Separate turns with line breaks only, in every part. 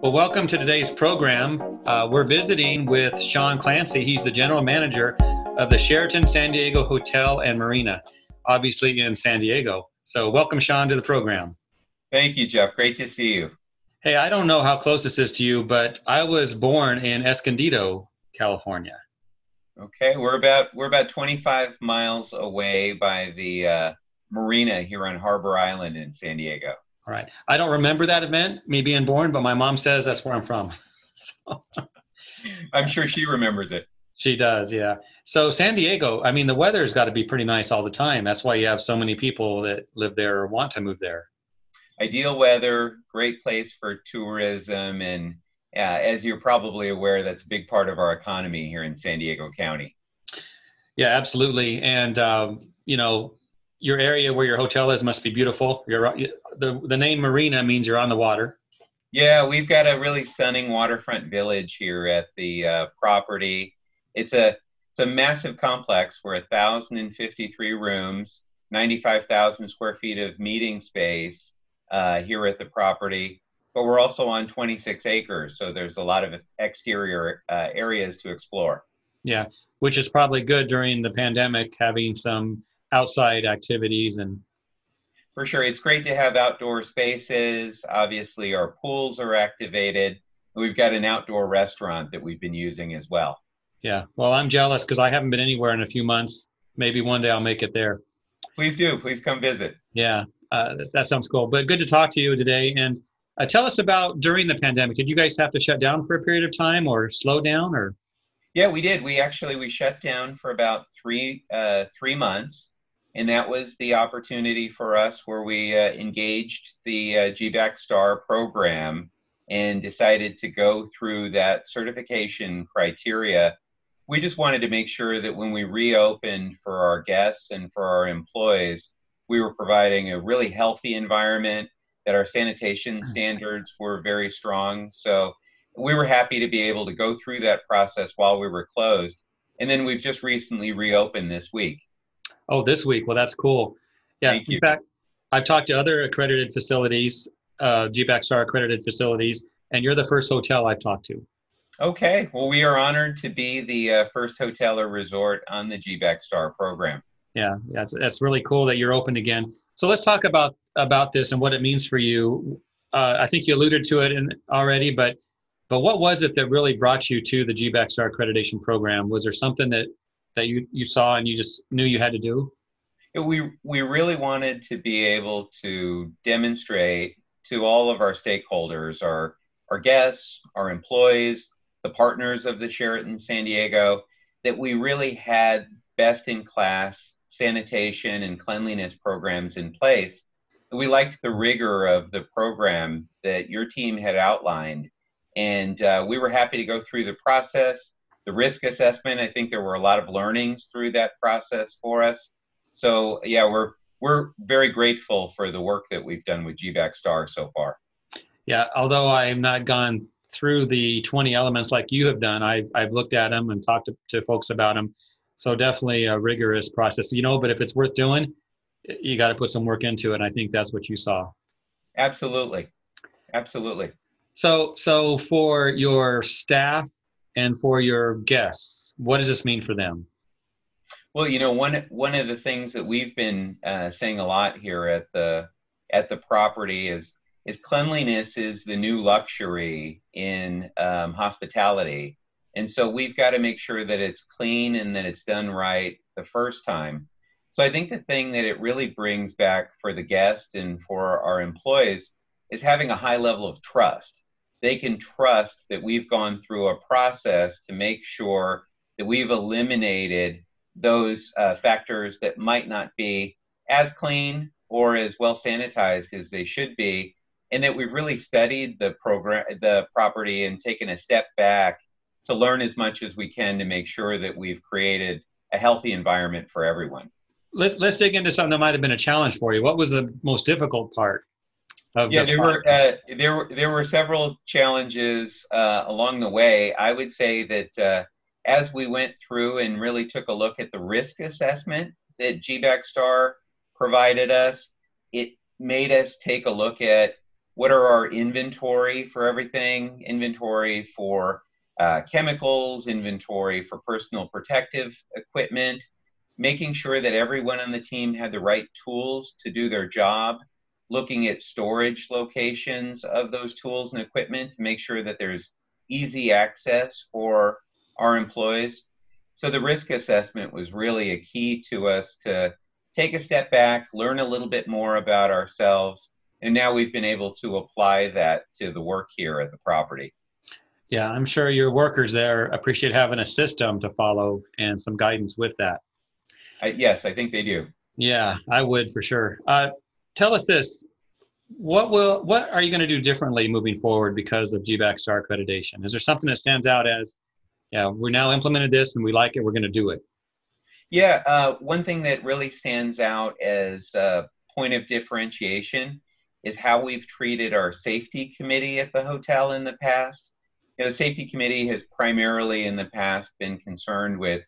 Well, welcome to today's program. Uh, we're visiting with Sean Clancy. He's the general manager of the Sheraton San Diego Hotel and Marina, obviously in San Diego. So, welcome, Sean, to the program.
Thank you, Jeff. Great to see you.
Hey, I don't know how close this is to you, but I was born in Escondido, California.
Okay, we're about we're about 25 miles away by the uh, marina here on Harbor Island in San Diego.
All right. I don't remember that event, me being born, but my mom says that's where I'm from.
so. I'm sure she remembers it.
She does, yeah. So San Diego, I mean, the weather's got to be pretty nice all the time. That's why you have so many people that live there or want to move there.
Ideal weather, great place for tourism, and yeah, as you're probably aware, that's a big part of our economy here in San Diego County.
Yeah, absolutely. And um, you know, your area where your hotel is must be beautiful. You're the the name Marina means you're on the water.
Yeah, we've got a really stunning waterfront village here at the uh, property. It's a it's a massive complex. We're 1,053 rooms, 95,000 square feet of meeting space uh, here at the property. But we're also on 26 acres, so there's a lot of exterior uh, areas to explore.
Yeah, which is probably good during the pandemic, having some outside activities and
for sure. It's great to have outdoor spaces. Obviously our pools are activated. We've got an outdoor restaurant that we've been using as well.
Yeah. Well i'm jealous because i haven't been anywhere in a few months. Maybe one day i'll make it there.
Please do. Please come visit.
Yeah. Uh, that, that, sounds cool. But good to talk to you today. And uh, tell us about during the pandemic. Did you guys have to shut down for a period of time or slow down or?
Yeah we did. We actually we shut down for about three uh, three months and that was the opportunity for us where we uh, engaged the uh, GBAC STAR program and decided to go through that certification criteria. We just wanted to make sure that when we reopened for our guests and for our employees, we were providing a really healthy environment, that our sanitation mm-hmm. standards were very strong. So we were happy to be able to go through that process while we were closed. And then we've just recently reopened this week.
Oh, this week. Well, that's cool. Yeah. Thank in you. fact, I've talked to other accredited facilities, uh, GBAC Star accredited facilities, and you're the first hotel I've talked to.
Okay. Well, we are honored to be the uh, first hotel or resort on the GBAC Star program.
Yeah, that's that's really cool that you're open again. So let's talk about about this and what it means for you. Uh, I think you alluded to it in, already, but but what was it that really brought you to the GBAC Star accreditation program? Was there something that that you you saw and you just knew you had to do?
We we really wanted to be able to demonstrate to all of our stakeholders, our our guests, our employees, the partners of the Sheraton San Diego, that we really had best in class sanitation and cleanliness programs in place. We liked the rigor of the program that your team had outlined, and uh, we were happy to go through the process the risk assessment. I think there were a lot of learnings through that process for us. So yeah, we're we're very grateful for the work that we've done with GBAC Star so far.
Yeah, although I have not gone through the 20 elements like you have done, I've, I've looked at them and talked to, to folks about them. So definitely a rigorous process, you know, but if it's worth doing, you got to put some work into it. And I think that's what you saw.
Absolutely. Absolutely.
So, so for your staff and for your guests? What does this mean for them?
Well, you know, one one of the things that we've been uh, saying a lot here at the at the property is is cleanliness is the new luxury in um, hospitality, and so we've got to make sure that it's clean and that it's done right the first time. So I think the thing that it really brings back for the guest and for our employees is having a high level of trust they can trust that we've gone through a process to make sure that we've eliminated those uh, factors that might not be as clean or as well sanitized as they should be and that we've really studied the program the property and taken a step back to learn as much as we can to make sure that we've created a healthy environment for everyone.
Let's let's dig into something that might have been a challenge for you. What was the most difficult part
yeah, the there were uh, there were there were several challenges uh, along the way. I would say that uh, as we went through and really took a look at the risk assessment that GBAC Star provided us, it made us take a look at what are our inventory for everything, inventory for uh, chemicals, inventory for personal protective equipment, making sure that everyone on the team had the right tools to do their job, looking at storage locations of those tools and equipment to make sure that there's easy access for our employees. So the risk assessment was really a key to us to take a step back, learn a little bit more about ourselves, and now we've been able to apply that to the work here at the property.
Yeah, I'm sure your workers there appreciate having a system to follow and some guidance with that.
I, yes, I think they do.
Yeah, I would for sure. Uh, tell us this: what will what are you going to do differently moving forward because of GBAC Star accreditation? Is there something that stands out as, yeah, we now implemented this and we like it, we're going to do it?
Yeah, uh, one thing that really stands out as a point of differentiation is how we've treated our safety committee at the hotel in the past. You know, the safety committee has primarily in the past been concerned with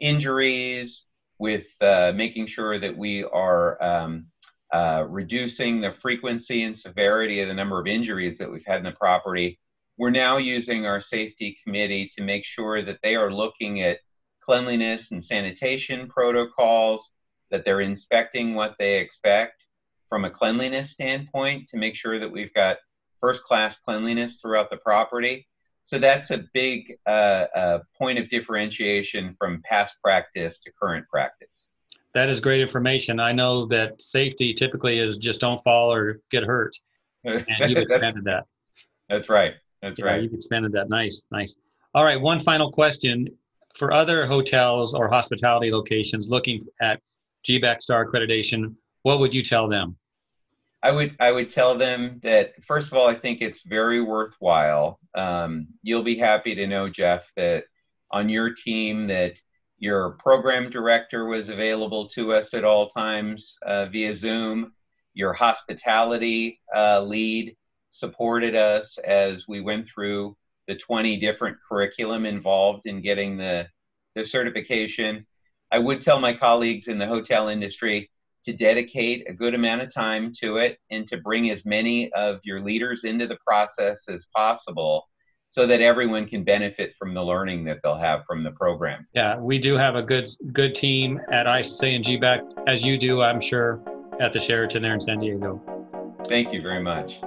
injuries, with uh, making sure that we are um, uh, reducing the frequency and severity of the number of injuries that we've had in the property. We're now using our safety committee to make sure that they are looking at cleanliness and sanitation protocols, that they're inspecting what they expect from a cleanliness standpoint to make sure that we've got first class cleanliness throughout the property. So that's a big uh, uh, point of differentiation from past practice to current practice.
That is great information. I know that safety typically is just don't fall or get hurt, and you've expanded that.
That's right. That's
yeah,
right.
You've expanded that. Nice, nice. All right. One final question for other hotels or hospitality locations looking at GBAC Star accreditation. What would you tell them?
I would I would tell them that first of all, I think it's very worthwhile. Um, you'll be happy to know, Jeff, that on your team that your program director was available to us at all times uh, via Zoom. Your hospitality uh, lead supported us as we went through the 20 different curriculum involved in getting the, the certification. I would tell my colleagues in the hotel industry to dedicate a good amount of time to it and to bring as many of your leaders into the process as possible so that everyone can benefit from the learning that they'll have from the program.
Yeah, we do have a good good team at ISSA and GBAC, as you do, I'm sure, at the Sheraton there in San Diego.
Thank you very much.